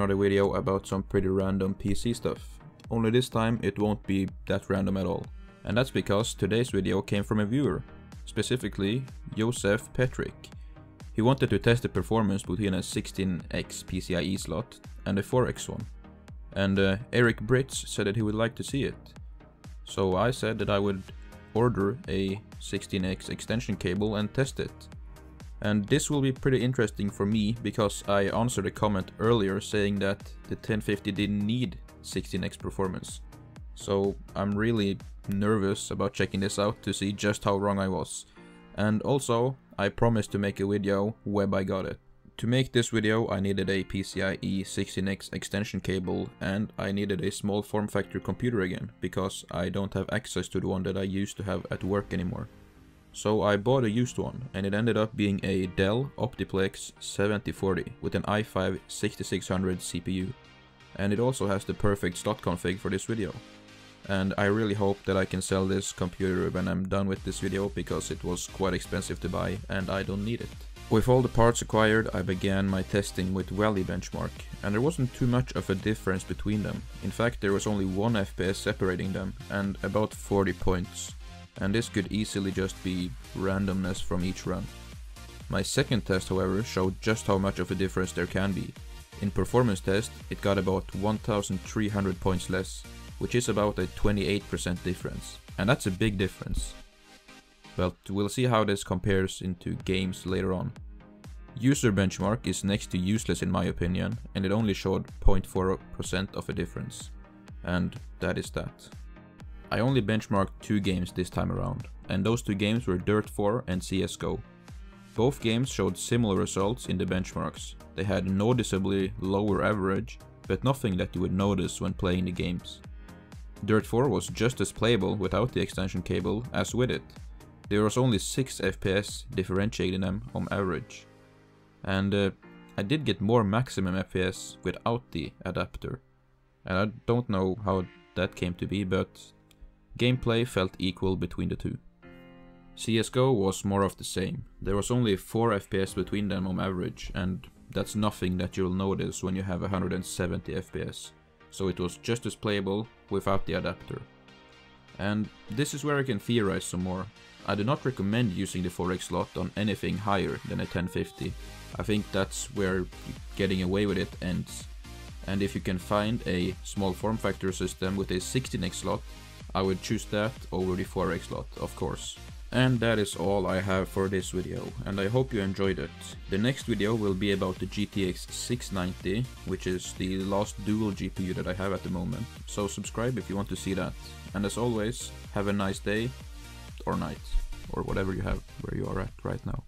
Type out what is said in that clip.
another video about some pretty random PC stuff. Only this time it won't be that random at all. And that's because today's video came from a viewer, specifically Josef Petrick. He wanted to test the performance between a 16x PCIe slot and a 4x one. And uh, Eric Britz said that he would like to see it. So I said that I would order a 16x extension cable and test it. And this will be pretty interesting for me because I answered a comment earlier saying that the 1050 didn't need 16x performance. So I'm really nervous about checking this out to see just how wrong I was. And also, I promised to make a video where I got it. To make this video I needed a PCIe 16x extension cable and I needed a small form factor computer again, because I don't have access to the one that I used to have at work anymore. So I bought a used one and it ended up being a Dell Optiplex 7040 with an i5 6600 CPU. And it also has the perfect slot config for this video. And I really hope that I can sell this computer when I'm done with this video because it was quite expensive to buy and I don't need it. With all the parts acquired, I began my testing with Valley Benchmark, and there wasn't too much of a difference between them. In fact, there was only 1 FPS separating them, and about 40 points. And this could easily just be randomness from each run. My second test, however, showed just how much of a difference there can be. In performance test, it got about 1300 points less, which is about a 28% difference. And that's a big difference but we'll see how this compares into games later on. User benchmark is next to useless in my opinion, and it only showed 0.4% of a difference. And that is that. I only benchmarked two games this time around, and those two games were Dirt 4 and CSGO. Both games showed similar results in the benchmarks. They had noticeably lower average, but nothing that you would notice when playing the games. Dirt 4 was just as playable without the extension cable as with it, there was only 6 FPS differentiating them on average. And uh, I did get more maximum FPS without the adapter. And I don't know how that came to be, but gameplay felt equal between the two. CSGO was more of the same. There was only 4 FPS between them on average, and that's nothing that you'll notice when you have 170 FPS. So it was just as playable without the adapter. And this is where I can theorize some more. I do not recommend using the 4x slot on anything higher than a 1050. I think that's where getting away with it ends. And if you can find a small form factor system with a 16x slot, I would choose that over the 4x slot, of course. And that is all I have for this video, and I hope you enjoyed it. The next video will be about the GTX 690, which is the last dual GPU that I have at the moment, so subscribe if you want to see that. And as always, have a nice day, or night, or whatever you have where you are at right now.